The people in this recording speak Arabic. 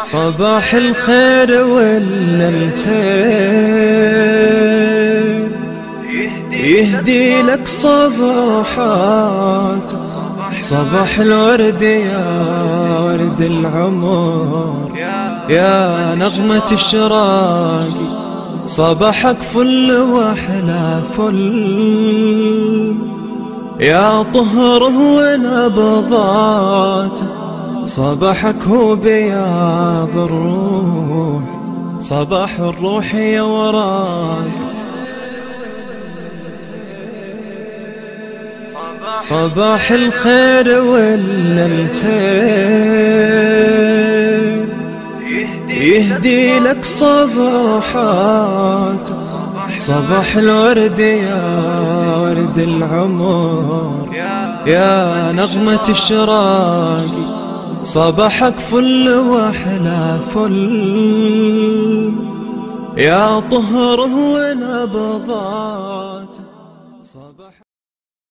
صباح الخير ولا الخير؟ يهدي لك صباحات صباح الورد يا ورد العمر. يا نغمة الشراقي صباحك فل واحلى فل. يا طهره ونبضات صباحك هو بياض الروح. صباح الروح يا وراك صباح الخير ولا الخير؟ يهدي لك صباحات. صباح الورد يا ورد العمر. يا نغمة الشراقي صباحك فل واحلى فل. يا طهره ونبضات